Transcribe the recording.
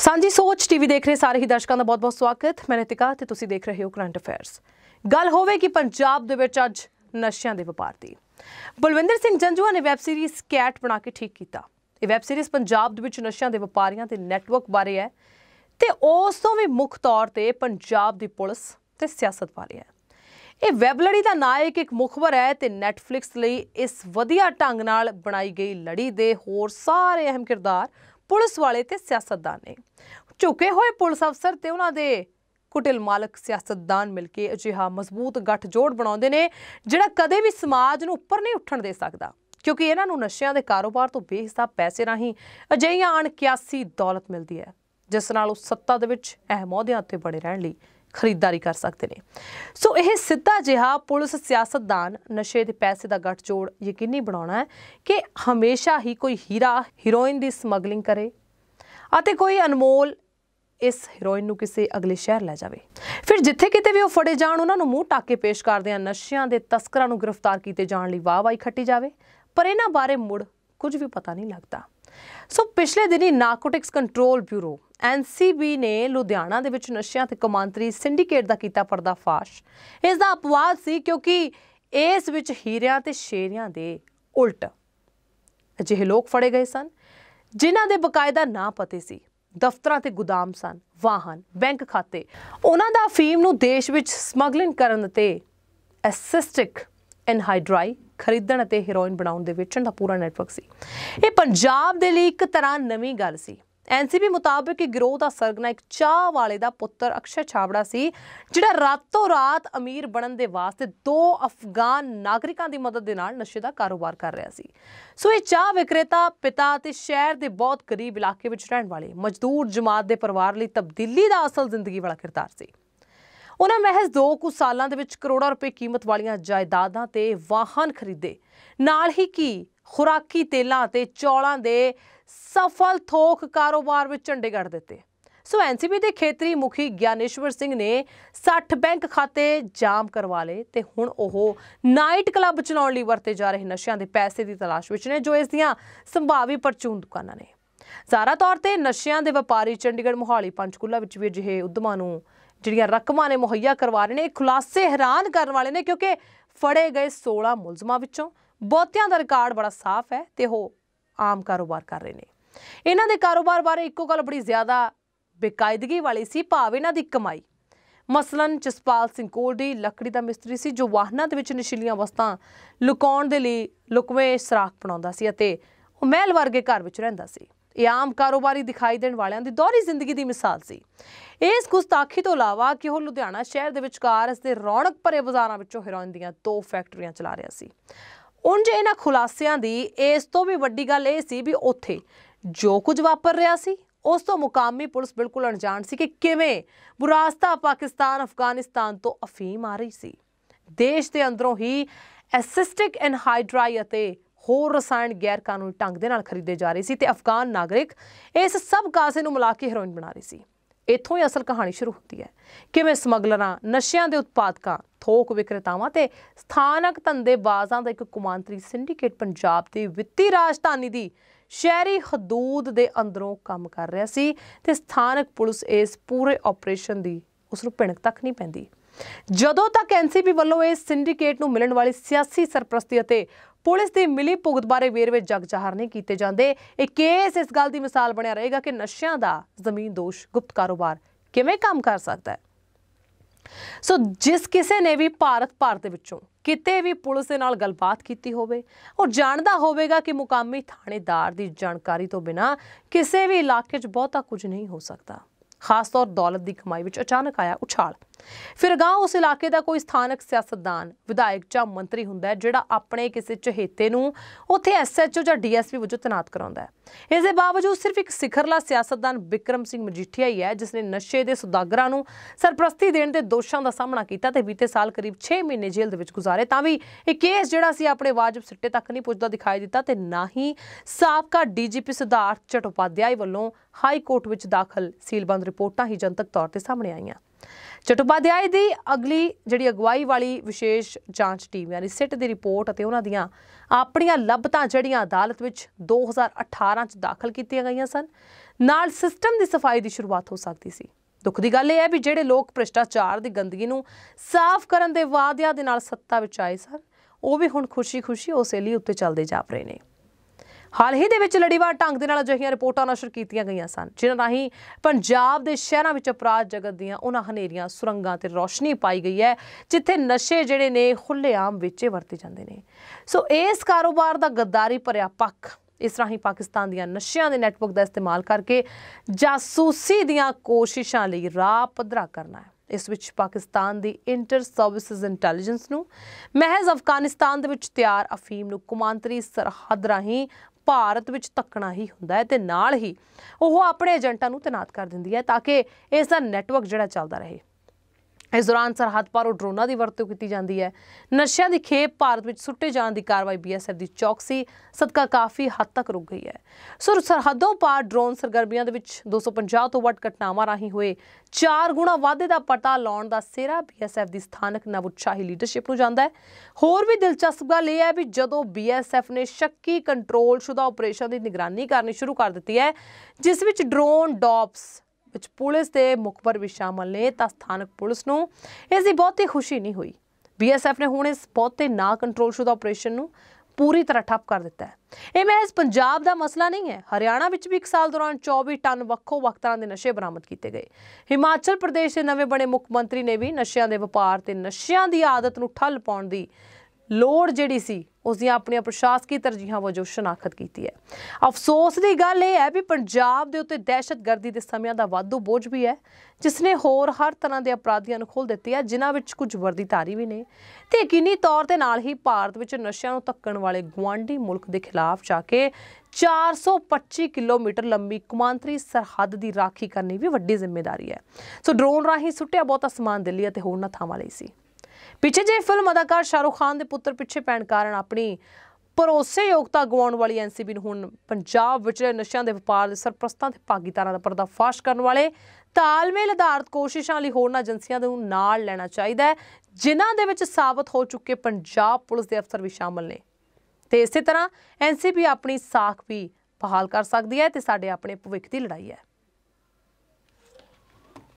ਸਾਂਝੀ ਸੋਚ ਟੀਵੀ ਦੇਖ ਰਹੇ ਸਾਰੇ ਹੀ ਦਰਸ਼ਕਾਂ ਦਾ ਬਹੁਤ-ਬਹੁਤ ਸਵਾਗਤ। ਮੈਂ ਨਿਤਿਕਾ ਤੇ ਤੁਸੀਂ ਦੇਖ ਰਹੇ ਹੋ ਕਰੰਟ ਅਫੇਅਰਸ ਗੱਲ ਹੋਵੇ ਕਿ ਪੰਜਾਬ ਦੇ ਵਿੱਚ ਅੱਜ ਨਸ਼ਿਆਂ ਦੇ ਵਪਾਰ ਦੀ। ਬਲਵਿੰਦਰ ਸਿੰਘ ਜੰਜੂਆ ਨੇ ਵੈਬ ਸੀਰੀਜ਼ ਕੈਟ ਬਣਾ ਕੇ ਠੀਕ ਕੀਤਾ। ਇਹ ਵੈਬ ਸੀਰੀਜ਼ ਪੰਜਾਬ ਦੇ ਵਿੱਚ ਨਸ਼ਿਆਂ ਦੇ ਵਪਾਰੀਆਂ ਦੇ ਨੈਟਵਰਕ ਬਾਰੇ ਹੈ ਤੇ ਉਸ ਤੋਂ ਵੀ ਮੁੱਖ ਤੌਰ ਤੇ ਪੰਜਾਬ ਦੀ ਪੁਲਿਸ ਤੇ ਸਿਆਸਤ ਬਾਰੇ ਹੈ। ਇਹ ਵੈਬ ਲੜੀ ਦਾ ਨਾਇਕ ਇੱਕ ਮੁਖਬਰ ਹੈ ਤੇ ਨੈਟਫਲਿਕਸ ਲਈ ਇਸ ਵਧੀਆ ਢੰਗ ਨਾਲ ਬਣਾਈ ਗਈ ਲੜੀ ਦੇ ਹੋਰ ਸਾਰੇ ਅਹਿਮ ਕਿਰਦਾਰ ਪੁਲਿਸ ਵਾਲੇ ਤੇ ਸਿਆਸਤਦਾਨ ਨੇ। ਝੁਕੇ ਹੋਏ ਪੁਲਿਸ ਅਫਸਰ ਤੇ ਉਹਨਾਂ ਦੇ ਕੁਟਿਲ ਮਾਲਕ ਸਿਆਸਤਦਾਨ ਮਿਲ ਕੇ ਅਜਿਹਾ ਮਜ਼ਬੂਤ ਗੱਠਜੋੜ ਬਣਾਉਂਦੇ ਨੇ, ਜਿਹੜਾ ਕਦੇ ਵੀ ਸਮਾਜ ਨੂੰ ਉੱਪਰ ਨਹੀਂ ਉੱਠਣ ਦੇ ਸਕਦਾ। ਕਿਉਂਕਿ ਇਹਨਾਂ ਨੂੰ ਨਸ਼ਿਆਂ ਦੇ ਕਾਰੋਬਾਰ ਤੋਂ ਬੇਹਿਸਾਬ ਪੈਸੇ ਰਾਹੀਂ ਅਜਿਹੀਆਂ ਅਣਕਿਆਸੀ ਦੌਲਤ ਮਿਲਦੀ ਹੈ, ਜਿਸ ਨਾਲ ਉਹ ਸੱਤਾ ਦੇ ਵਿੱਚ ਅਹਿਮ ਅਹੁਦਿਆਂ ਉੱਤੇ ਬਣੇ ਰਹਿਣ ਲਈ ਖਰੀਦਦਾਰੀ ਕਰ ਸਕਦੇ ਨੇ। ਸੋ ਇਹ ਸਿੱਧਾ ਜਿਹਾ ਪੁਲਿਸ ਸਿਆਸਤਦਾਨ ਨਸ਼ੇ ਦੇ ਪੈਸੇ ਦਾ ਗੱਠਜੋੜ ਯਕੀਨੀ ਬਣਾਉਣਾ ਹੈ ਕਿ ਹਮੇਸ਼ਾ ਹੀ ਕੋਈ ਹੀਰਾ, ਹੀਰੋਇਨ ਦੀ ਸਮਗਲਿੰਗ ਕਰੇ ਅਤੇ ਕੋਈ ਅਨਮੋਲ ਇਸ ਹੀਰੋਇਨ ਨੂੰ ਕਿਸੇ ਅਗਲੇ ਸ਼ਹਿਰ ਲੈ ਜਾਵੇ। ਫਿਰ ਜਿੱਥੇ ਕਿਤੇ ਵੀ ਉਹ ਫੜੇ ਜਾਣ, ਉਹਨਾਂ ਨੂੰ ਮੂੰਹ ਟਾਕੇ ਪੇਸ਼ ਕਰਦੇ ਆ ਨਸ਼ਿਆਂ ਦੇ ਤਸਕਰਾਂ ਨੂੰ ਗ੍ਰਿਫਤਾਰ ਕੀਤੇ ਜਾਣ ਲਈ ਵਾਹ-ਵਾਹੀ ਖੱਟੀ ਜਾਵੇ। ਪਰ ਇਹਨਾਂ ਬਾਰੇ ਮੁੜ ਕੁਝ ਵੀ ਪਤਾ ਨਹੀਂ ਲੱਗਦਾ। ਸੋ ਪਿਛਲੇ ਦਿਨੀ ਨਾਰਕੋਟਿਕਸ ਕੰਟਰੋਲ ਬਿਊਰੋ ਐਨਸੀਬੀ ਨੇ ਲੁਧਿਆਣਾ ਦੇ ਵਿੱਚ ਨਸ਼ਿਆਂ ਤੇ ਕਮਾਂਤਰੀ ਸਿੰਡੀਕੇਟ ਦਾ ਕੀਤਾ ਪਰਦਾਫਾਸ਼। ਇਸ ਦਾ ਅਪਵਾਦ ਸੀ ਕਿਉਂਕਿ ਇਸ ਵਿੱਚ ਹੀਰਿਆਂ ਤੇ ਸ਼ੇਰਿਆਂ ਦੇ ਉਲਟ ਅਜਿਹੇ ਲੋਕ ਫੜੇ ਗਏ ਸਨ, ਜਿਨ੍ਹਾਂ ਦੇ ਬਕਾਇਦਾ ਨਾਂ ਪਤੇ ਸੀ। ਦਫ਼ਤਰਾਂ ਤੇ ਗੋਦਾਮ ਸਨ, ਵਾਹਨ, ਬੈਂਕ ਖਾਤੇ। ਉਹਨਾਂ ਦਾ ਅਫੀਮ ਨੂੰ ਦੇਸ਼ ਵਿੱਚ ਸਮਗਲਿੰਗ ਕਰਨ ਤੇ ਐਸਿਸਟਿਕ ਐਨਹਾਈਡਰਾਈ ਖਰੀਦਣ ਅਤੇ ਹੀਰੋਇਨ ਬਣਾਉਣ ਦੇ ਵੇਚਣ ਦਾ ਪੂਰਾ ਨੈਟਵਰਕ ਸੀ। ਇਹ ਪੰਜਾਬ ਦੇ ਲਈ ਇੱਕ ਤਰ੍ਹਾਂ ਨਵੀਂ ਗੱਲ ਸੀ। ਐਨਸੀਬੀ ਮੁਤਾਬਕ ਇਹ ਗਿਰੋਹ ਦਾ ਸਰਗਨਾ ਇੱਕ ਚਾਹ ਵਾਲੇ ਦਾ ਪੁੱਤਰ ਅਕਸ਼ੇ ਛਾਬੜਾ ਸੀ, ਜਿਹੜਾ ਰਾਤੋਂ ਰਾਤ ਅਮੀਰ ਬਣਨ ਦੇ ਵਾਸਤੇ ਦੋ ਅਫਗਾਨ ਨਾਗਰਿਕਾਂ ਦੀ ਮਦਦ ਦੇ ਨਾਲ ਨਸ਼ੇ ਦਾ ਕਾਰੋਬਾਰ ਕਰ ਰਿਹਾ ਸੀ। ਸੋ ਇਹ ਚਾਹ ਵਿਕਰੇਤਾ ਪਿਤਾ ਅਤੇ ਸ਼ਹਿਰ ਦੇ ਬਹੁਤ ਕਰੀਬ ਇਲਾਕੇ ਵਿੱਚ ਰਹਿਣ ਵਾਲੇ ਮਜ਼ਦੂਰ ਜਮਾਤ ਦੇ ਪਰਿਵਾਰ ਲਈ ਤਬਦੀਲੀ ਦਾ ਅਸਲ ਜ਼ਿੰਦਗੀ ਵਾਲਾ ਕਿਰਦਾਰ ਸੀ। ਉਹਨਾਂ ਮਹਿਜ਼ 2 ਕੁ ਸਾਲਾਂ ਦੇ ਵਿੱਚ ਕਰੋੜਾਂ ਰੁਪਏ ਕੀਮਤ ਵਾਲੀਆਂ ਜਾਇਦਾਦਾਂ ਤੇ ਵਾਹਨ ਖਰੀਦੇ। ਨਾਲ ਹੀ ਕੀ, ਖੁਰਾਕੀ ਤੇਲਾਂ ਤੇ ਚੌਲਾਂ ਦੇ ਸਫਲ ਥੋਕ ਕਾਰੋਬਾਰ ਵਿੱਚ ਝੰਡੇ ਗੱਡ ਦਿੱਤੇ। ਸੋ ਐਨਸੀਬੀ ਦੇ ਖੇਤਰੀ ਮੁਖੀ ਗਿਆਨੇਸ਼ਵਰ ਸਿੰਘ ਨੇ 60 ਬੈਂਕ ਖਾਤੇ ਜਾਮ ਕਰਵਾ ਲਏ ਤੇ ਹੁਣ ਉਹ ਨਾਈਟ ਕਲੱਬ ਚਲਾਉਣ ਲਈ ਵਰਤੇ ਜਾ ਰਹੇ ਨਸ਼ਿਆਂ ਦੇ ਪੈਸੇ ਦੀ ਤਲਾਸ਼ ਵਿੱਚ ਨੇ, ਜੋ ਇਸ ਦੀਆਂ ਸੰਭਾਵੀ ਪਰਚੂਨ ਦੁਕਾਨਾਂ ਨੇ। ਜ਼ਾਰਾ ਤੌਰ ਤੇ ਨਸ਼ਿਆਂ ਦੇ ਵਪਾਰੀ ਚੰਡੀਗੜ੍ਹ ਮੋਹਾਲੀ ਪੰਚਕੂਲਾ ਵਿੱਚ ਵੀ ਅਜਿਹੇ ਉਦਮਾਂ ਨੂੰ ਜਿਹੜੀਆਂ ਰਕਮਾਂ ਨੇ ਮੁਹੱਈਆ ਕਰਵਾ ਰਹੇ ਨੇ, ਇਹ ਖੁਲਾਸੇ ਹੈਰਾਨ ਕਰਨ ਵਾਲੇ ਨੇ ਕਿਉਂਕਿ ਫੜੇ ਗਏ 16 ਮੁਲਜ਼ਮਾਂ ਵਿੱਚੋਂ ਬਹੁਤਿਆਂ ਦਾ ਰਿਕਾਰਡ ਬੜਾ ਸਾਫ਼ ਹੈ ਤੇ ਉਹ ਆਮ ਕਾਰੋਬਾਰ ਕਰ ਰਹੇ ਨੇ। ਇਹਨਾਂ ਦੇ ਕਾਰੋਬਾਰ ਬਾਰੇ ਇੱਕੋ ਗੱਲ ਬੜੀ ਜ਼ਿਆਦਾ ਬੇਕਾਇਦਗੀ ਵਾਲੀ ਸੀ, ਭਾਵ ਇਹਨਾਂ ਦੀ ਕਮਾਈ। ਮਸਲਨ ਜਸਪਾਲ ਸਿੰਘ ਕੋਲਡੀ ਲੱਕੜੀ ਦਾ ਮਿਸਤਰੀ ਸੀ, ਜੋ ਵਾਹਨਾਂ ਦੇ ਵਿੱਚ ਨਸ਼ੀਲੀਆਂ ਵਸਤਾਂ ਲੁਕਾਉਣ ਦੇ ਲਈ ਲੁਕਵੇਂ ਸਰਾਖ ਬਣਾਉਂਦਾ ਸੀ ਅਤੇ ਉਹ ਮਹਿਲ ਵਰਗੇ ਘਰ ਵਿੱਚ ਰਹਿੰਦਾ ਸੀ। ਇਹ ਆਮ ਕਾਰੋਬਾਰੀ ਦਿਖਾਈ ਦੇਣ ਵਾਲਿਆਂ ਦੀ ਦੋਹਰੀ ਜ਼ਿੰਦਗੀ ਦੀ ਮਿਸਾਲ ਸੀ। ਇਸ ਗੁਸਤਾਖੀ ਤੋਂ ਇਲਾਵਾ ਕਿ ਉਹ ਲੁਧਿਆਣਾ ਸ਼ਹਿਰ ਦੇ ਵਿਚਕਾਰ ਇਸ ਦੇ ਰੌਣਕ ਭਰੇ ਬਾਜ਼ਾਰਾਂ ਵਿੱਚੋਂ ਹੈਰੋਇਨ ਦੀਆਂ ਦੋ ਫੈਕਟਰੀਆਂ ਚਲਾ ਰਿਹਾ ਸੀ। ਉਂਝ ਇਹਨਾਂ ਖੁਲਾਸਿਆਂ ਦੀ ਇਸ ਤੋਂ ਵੀ ਵੱਡੀ ਗੱਲ ਇਹ ਸੀ ਵੀ ਉੱਥੇ ਜੋ ਕੁਝ ਵਾਪਰ ਰਿਹਾ ਸੀ, ਉਸ ਤੋਂ ਮੁਕਾਮੀ ਪੁਲਿਸ ਬਿਲਕੁਲ ਅਣਜਾਣ ਸੀ ਕਿ ਕਿਵੇਂ ਬੁਰਾਸਤਾ ਪਾਕਿਸਤਾਨ, ਅਫਗਾਨਿਸਤਾਨ ਤੋਂ ਅਫੀਮ ਆ ਰਹੀ ਸੀ। ਦੇਸ਼ ਦੇ ਅੰਦਰੋਂ ਹੀ ਐਸਿਸਟਿਕ ਐਨਹਾਈਡਰਾਈ ਅਤੇ ਹੋਰ ਰਸਾਇਣ ਗੈਰ ਕਾਨੂੰਨੀ ਢੰਗ ਦੇ ਨਾਲ ਖਰੀਦੇ ਜਾ ਰਹੇ ਸੀ ਤੇ ਅਫਗਾਨ ਨਾਗਰਿਕ ਇਸ ਸਭ ਕਾਸੇ ਨੂੰ ਮਿਲਾ ਕੇ ਹੈਰੋਇਨ ਬਣਾ ਰਹੇ ਸੀ। ਇੱਥੋਂ ਹੀ ਅਸਲ ਕਹਾਣੀ ਸ਼ੁਰੂ ਹੁੰਦੀ ਹੈ। ਕਿਵੇਂ ਸਮਗਲਰਾਂ, ਨਸ਼ਿਆਂ ਦੇ ਉਤਪਾਦਕਾਂ, ਥੋਕ ਵਿਕਰੇਤਾਵਾਂ ਤੇ ਸਥਾਨਕ ਧੰਦੇਬਾਜ਼ਾਂ ਦਾ ਇੱਕ ਕੁਮਾਂਤਰੀ ਸਿੰਡੀਕੇਟ ਪੰਜਾਬ ਦੀ ਵਿੱਤੀ ਰਾਜਧਾਨੀ ਦੀ ਸ਼ਹਿਰੀ ਹਦੂਦ ਦੇ ਅੰਦਰੋਂ ਕੰਮ ਕਰ ਰਿਹਾ ਸੀ ਤੇ ਸਥਾਨਕ ਪੁਲਿਸ ਇਸ ਪੂਰੇ ਆਪਰੇਸ਼ਨ ਦੀ ਉਸ ਨੂੰ ਭਿਣਕ ਤੱਕ ਨਹੀਂ ਪੈਂਦੀ। ਜਦੋਂ ਤੱਕ ਐਨਸੀਬੀ ਵੱਲੋਂ ਇਸ ਸਿੰਡੀਕੇਟ ਨੂੰ ਮਿਲਣ ਵਾਲੀ ਸਿਆਸੀ ਸਰਪ੍ਰਸਤੀ ਅਤੇ ਪੁਲਿਸ ਦੀ ਮਿਲੀ ਭੁਗਤ ਬਾਰੇ ਵੇਰਵੇ ਜਗ ਜ਼ਾਹਰ ਨਹੀਂ ਕੀਤੇ ਜਾਂਦੇ। ਇਹ ਕੇਸ ਇਸ ਗੱਲ ਦੀ ਮਿਸਾਲ ਬਣਿਆ ਰਹੇਗਾ ਕਿ ਨਸ਼ਿਆਂ ਦਾ ਜ਼ਮੀਨ ਦੋਸ਼ ਗੁਪਤ ਕਾਰੋਬਾਰ ਕਿਵੇਂ ਕੰਮ ਕਰ ਸਕਦਾ ਹੈ। ਸੋ ਜਿਸ ਕਿਸੇ ਨੇ ਵੀ ਭਾਰਤ ਭਾਰਤ ਦੇ ਵਿੱਚੋਂ ਕਿਤੇ ਵੀ ਪੁਲਿਸ ਦੇ ਨਾਲ ਗੱਲਬਾਤ ਕੀਤੀ ਹੋਵੇ, ਉਹ ਜਾਣਦਾ ਹੋਵੇਗਾ ਕਿ ਮੁਕਾਮੀ ਥਾਣੇਦਾਰ ਦੀ ਜਾਣਕਾਰੀ ਤੋਂ ਬਿਨਾ ਕਿਸੇ ਵੀ ਇਲਾਕੇ 'ਚ ਬਹੁਤਾ ਕੁਝ ਨਹੀਂ ਹੋ ਸਕਦਾ। ਖਾਸ ਤੌਰ ਦੌਲਤ ਦੀ ਕਮਾਈ ਵਿੱਚ ਅਚਾਨਕ ਆਇਆ ਉਛਾਲ। ਫਿਰ ਗਾਂ ਉਸ ਇਲਾਕੇ ਦਾ ਕੋਈ ਸਥਾਨਕ ਸਿਆਸਤਦਾਨ, ਵਿਧਾਇਕ ਜਾਂ ਮੰਤਰੀ ਹੁੰਦਾ ਜਿਹੜਾ ਆਪਣੇ ਕਿਸੇ ਚਹੇਤੇ ਨੂੰ ਉੱਥੇ ਐਸਐਚਓ ਜਾਂ ਡੀਐਸਪੀ ਵਜੋਂ ਤੈਨਾਤ ਕਰਾਉਂਦਾ ਹੈ। ਇਸ ਦੇ ਬਾਵਜੂਦ ਸਿਰਫ ਇੱਕ ਸਿਖਰਲਾ ਸਿਆਸਤਦਾਨ ਬਿਕਰਮ ਸਿੰਘ ਮਜੀਠੀਆ ਹੀ ਹੈ, ਜਿਸ ਨੇ ਨਸ਼ੇ ਦੇ ਸੁਦਾਗਰਾਂ ਨੂੰ ਸਰਪ੍ਰਸਤੀ ਦੇਣ ਦੇ ਦੋਸ਼ਾਂ ਦਾ ਸਾਹਮਣਾ ਕੀਤਾ ਤੇ ਬੀਤੇ ਸਾਲ ਕਰੀਬ 6 ਮਹੀਨੇ ਜੇਲ੍ਹ ਦੇ ਵਿੱਚ ਗੁਜ਼ਾਰੇ। ਤਾਂ ਵੀ ਇਹ ਕੇਸ ਜਿਹੜਾ ਸੀ, ਆਪਣੇ ਵਾਜਬ ਸਿੱਟੇ ਤੱਕ ਨਹੀਂ ਪੁੱਜਦਾ ਦਿਖਾਈ ਦਿੱਤਾ ਤੇ ਨਾ ਹੀ ਸਾਬਕਾ ਡੀਜੀਪੀ ਸਿਧਾਰਥ ਚਟੋਪਾਧਿਆਏ ਵੱਲੋਂ ਹਾਈ ਕੋਰਟ ਵਿੱਚ ਦਾਖਲ ਸੀਲਬੰਦ ਰਿਪੋਰਟਾਂ ਹੀ ਜਨਤਕ ਤੌਰ ਤੇ ਸਾਹਮਣੇ ਆਈਆਂ। ਚਟੋਪਾਧਿਆਏ ਦੀ ਅਗਲੀ ਜਿਹੜੀ ਅਗਵਾਈ ਵਾਲੀ ਵਿਸ਼ੇਸ਼ ਜਾਂਚ ਟੀਮ, ਯਾਨੀ ਸਿੱਟ ਦੀ ਰਿਪੋਰਟ ਅਤੇ ਉਹਨਾਂ ਦੀਆਂ ਆਪਣੀਆਂ ਲੱਭਤਾਂ ਜਿਹੜੀਆਂ ਅਦਾਲਤ ਵਿੱਚ 2018 ਚ ਦਾਖਲ ਕੀਤੀਆਂ ਗਈਆਂ ਸਨ, ਨਾਲ ਸਿਸਟਮ ਦੀ ਸਫ਼ਾਈ ਦੀ ਸ਼ੁਰੂਆਤ ਹੋ ਸਕਦੀ ਸੀ। ਦੁੱਖ ਦੀ ਗੱਲ ਇਹ ਹੈ ਵੀ ਜਿਹੜੇ ਲੋਕ ਭ੍ਰਿਸ਼ਟਾਚਾਰ ਦੀ ਗੰਦਗੀ ਨੂੰ ਸਾਫ਼ ਕਰਨ ਦੇ ਵਾਅਦਿਆਂ ਦੇ ਨਾਲ ਸੱਤਾ ਵਿੱਚ ਆਏ ਸਨ, ਉਹ ਵੀ ਹੁਣ ਖੁਸ਼ੀ-ਖੁਸ਼ੀ ਉਸ ਏਲੀ ਉੱਤੇ ਚੱਲਦੇ ਜਾ ਰਹੇ ਨੇ। ਹਾਲ ਹੀ ਦੇ ਵਿੱਚ ਲੜੀਵਾਰ ਢੰਗ ਦੇ ਨਾਲ ਅਜਿਹੀਆਂ ਰਿਪੋਰਟਾਂ ਨਸ਼ਰ ਕੀਤੀਆਂ ਗਈਆਂ ਸਨ, ਜਿਨ੍ਹਾਂ ਰਾਹੀਂ ਪੰਜਾਬ ਦੇ ਸ਼ਹਿਰਾਂ ਵਿੱਚ ਅਪਰਾਧ ਜਗਤ ਦੀਆਂ ਉਹਨਾਂ ਹਨੇਰੀਆਂ, ਸੁਰੰਗਾਂ ਤੇ ਰੌਸ਼ਨੀ ਪਾਈ ਗਈ ਹੈ, ਜਿੱਥੇ ਨਸ਼ੇ ਜਿਹੜੇ ਨੇ ਖੁੱਲ੍ਹੇਆਮ ਵੇਚੇ ਵਰਤੇ ਜਾਂਦੇ ਨੇ। ਸੋ ਇਸ ਕਾਰੋਬਾਰ ਦਾ ਗੱਦਾਰੀ ਭਰਿਆ ਪੱਖ, ਇਸ ਰਾਹੀਂ ਪਾਕਿਸਤਾਨ ਦੀਆਂ ਨਸ਼ਿਆਂ ਦੇ ਨੈਟਵਰਕ ਦਾ ਇਸਤੇਮਾਲ ਕਰਕੇ ਜਾਸੂਸੀ ਦੀਆਂ ਕੋਸ਼ਿਸ਼ਾਂ ਲਈ ਰਾਹ ਪੱਧਰਾ ਕਰਨਾ ਹੈ। ਇਸ ਵਿੱਚ ਪਾਕਿਸਤਾਨ ਦੀ ਇੰਟਰ ਸਰਵਿਸਿਜ਼ ਇੰਟੈਲੀਜੈਂਸ ਨੂੰ ਮਹਿਜ਼ ਅਫਗਾਨਿਸਤਾਨ ਦੇ ਵਿੱਚ ਤਿਆਰ ਅਫੀਮ ਨੂੰ ਕੁਮਾਂਤਰੀ ਸਰਹੱਦ ਰਾਹੀਂ ਭਾਰਤ ਵਿੱਚ ਧੱਕਣਾ ਹੀ ਹੁੰਦਾ ਹੈ ਤੇ ਨਾਲ ਹੀ ਉਹ ਆਪਣੇ ਏਜੰਟਾਂ ਨੂੰ ਤੈਨਾਤ ਕਰ ਦਿੰਦੀ ਹੈ ਤਾਂ ਕਿ ਇਸ ਦਾ ਨੈਟਵਰਕ ਜਿਹੜਾ ਚੱਲਦਾ ਰਹੇ। ਇਸ ਦੌਰਾਨ ਸਰਹੱਦ ਪਾਰੋਂ ਡਰੋਨਾਂ ਦੀ ਵਰਤੋਂ ਕੀਤੀ ਜਾਂਦੀ ਹੈ। ਨਸ਼ਿਆਂ ਦੀ ਖੇਪ ਭਾਰਤ ਵਿੱਚ ਸੁੱਟੇ ਜਾਣ ਦੀ ਕਾਰਵਾਈ ਬੀਐਸਐਫ ਦੀ ਚੌਕਸੀ ਸਦਕਾ ਕਾਫੀ ਹੱਦ ਤੱਕ ਰੁਕ ਗਈ ਹੈ। ਸੋ ਸਰਹੱਦੋਂ ਪਾਰ ਡਰੋਨ ਸਰਗਰਮੀਆਂ ਦੇ ਵਿੱਚ 250 ਤੋਂ ਵੱਧ ਘਟਨਾਵਾਂ ਰਾਹੀਂ ਹੋਏ ਚਾਰ ਗੁਣਾ ਵਾਧੇ ਦਾ ਪਤਾ ਲਾਉਣ ਦਾ ਸਿਹਰਾ ਬੀਐਸਐਫ ਦੀ ਸਥਾਨਕ ਨਵਉਤਸ਼ਾਹੀ ਲੀਡਰਸ਼ਿਪ ਨੂੰ ਜਾਂਦਾ ਹੈ। ਹੋਰ ਵੀ ਦਿਲਚਸਪ ਗੱਲ ਇਹ ਹੈ ਵੀ ਜਦੋਂ ਬੀਐਸਐਫ ਨੇ ਸ਼ੱਕੀ ਕੰਟਰੋਲ ਸ਼ੁਦਾ ਆਪਰੇਸ਼ਨ ਦੀ ਨਿਗਰਾਨੀ ਕਰਨੀ ਸ਼ੁਰੂ ਕਰ ਦਿੱਤੀ ਹੈ, ਜਿਸ ਵਿੱਚ ਡਰੋਨ ਡੌਪਸ ਵਿੱਚ ਪੁਲਿਸ ਦੇ ਮੁਖਬਰ ਵੀ ਸ਼ਾਮਲ ਨੇ ਤਾਂ ਸਥਾਨਕ ਪੁਲਿਸ ਨੂੰ ਇਸ ਦੀ ਬਹੁਤੀ ਖੁਸ਼ੀ ਨਹੀਂ ਹੋਈ। ਬੀਐਸਐਫ ਨੇ ਹੁਣ ਇਸ ਬਹੁਤੇ ਨਾ ਕੰਟਰੋਲ ਆਪਰੇਸ਼ਨ ਨੂੰ ਪੂਰੀ ਤਰ੍ਹਾਂ ਠੱਪ ਕਰ ਦਿੱਤਾ ਹੈ। ਇਹ ਮਹਿਜ਼ ਪੰਜਾਬ ਦਾ ਮਸਲਾ ਨਹੀਂ ਹੈ। ਹਰਿਆਣਾ ਵਿੱਚ ਵੀ ਇੱਕ ਸਾਲ ਦੌਰਾਨ 24 ਟਨ ਵੱਖੋ ਵੱਖ ਤਰ੍ਹਾਂ ਦੇ ਨਸ਼ੇ ਬਰਾਮਦ ਕੀਤੇ ਗਏ। ਹਿਮਾਚਲ ਪ੍ਰਦੇਸ਼ ਦੇ ਨਵੇਂ ਬਣੇ ਮੁੱਖ ਮੰਤਰੀ ਨੇ ਵੀ ਨਸ਼ਿਆਂ ਦੇ ਵਪਾਰ ਤੇ ਨਸ਼ਿਆਂ ਦੀ ਆਦਤ ਨੂੰ ਠੱਲ ਪਾਉਣ ਦੀ ਲੋੜ ਜਿਹੜੀ ਸੀ ਉਸ ਦੀਆਂ ਆਪਣੀਆਂ ਪ੍ਰਸ਼ਾਸਕੀ ਤਰਜੀਹਾਂ ਵਜੋਂ ਸ਼ਨਾਖਤ ਕੀਤੀ ਹੈ। ਅਫਸੋਸ ਦੀ ਗੱਲ ਇਹ ਹੈ ਵੀ ਪੰਜਾਬ ਦੇ ਉੱਤੇ ਦਹਿਸ਼ਤਗਰਦੀ ਦੇ ਸਮਿਆਂ ਦਾ ਵਾਧੂ ਬੋਝ ਵੀ ਹੈ, ਜਿਸ ਨੇ ਹੋਰ ਹਰ ਤਰ੍ਹਾਂ ਦੇ ਅਪਰਾਧੀਆਂ ਨੂੰ ਖੋਲ ਦਿੱਤੀ ਹੈ, ਜਿਨ੍ਹਾਂ ਵਿੱਚ ਕੁਝ ਵਰਦੀਧਾਰੀ ਵੀ ਨੇ। ਤੇ ਯਕੀਨੀ ਤੌਰ ਤੇ ਨਾਲ ਹੀ ਭਾਰਤ ਵਿੱਚ ਨਸ਼ਿਆਂ ਨੂੰ ਧੱਕਣ ਵਾਲੇ ਗੁਆਂਢੀ ਮੁਲਕ ਦੇ ਖਿਲਾਫ ਜਾ ਕੇ 425 ਕਿਲੋਮੀਟਰ ਲੰਬੀ ਕੁਮਾਂਤਰੀ ਸਰਹੱਦ ਦੀ ਰਾਖੀ ਕਰਨੀ ਵੀ ਵੱਡੀ ਜ਼ਿੰਮੇਵਾਰੀ ਹੈ। ਸੋ ਡਰੋਨ ਰਾਹੀਂ ਸੁੱਟਿਆ ਬਹੁਤਾ ਸਮਾਨ ਦਿੱਲੀ ਅਤੇ ਹੋਰਨਾਂ ਥਾਵਾਂ ਲਈ ਸੀ। ਪਿੱਛੇ ਜੇ ਫਿਲਮ ਅਦਾਕਾਰ ਸ਼ਾਹਰੁਖ ਖਾਨ ਦੇ ਪੁੱਤਰ ਪਿੱਛੇ ਪੈਣ ਕਾਰਨ ਆਪਣੀ ਭਰੋਸੇਯੋਗਤਾ ਗਵਾਉਣ ਵਾਲੀ ਐਨਸੀਬੀ ਨੂੰ ਹੁਣ ਪੰਜਾਬ ਵਿੱਚ ਨਸ਼ਿਆਂ ਦੇ ਵਪਾਰ ਦੇ ਸਰਪ੍ਰਸਤਾਂ ਤੇ ਭਾਗੀਦਾਰਾਂ ਦਾ ਪਰਦਾਫਾਸ਼ ਕਰਨ ਵਾਲੇ ਤਾਲਮੇਲ ਆਧਾਰਿਤ ਕੋਸ਼ਿਸ਼ਾਂ ਲਈ ਹੋਰਨਾਂ ਏਜੰਸੀਆਂ ਨੂੰ ਨਾਲ ਲੈਣਾ ਚਾਹੀਦਾ ਹੈ, ਜਿਨ੍ਹਾਂ ਦੇ ਵਿੱਚ ਸਾਬਤ ਹੋ ਚੁੱਕੇ ਪੰਜਾਬ ਪੁਲਿਸ ਦੇ ਅਫਸਰ ਵੀ ਸ਼ਾਮਲ ਨੇ। ਤੇ ਇਸੇ ਤਰ੍ਹਾਂ ਐਨਸੀਬੀ ਆਪਣੀ ਸਾਖ ਵੀ ਬਹਾਲ ਕਰ ਸਕਦੀ ਹੈ ਤੇ ਸਾਡੇ ਆਪਣੇ ਭਵਿੱਖ ਦੀ ਲੜਾਈ ਹੈ।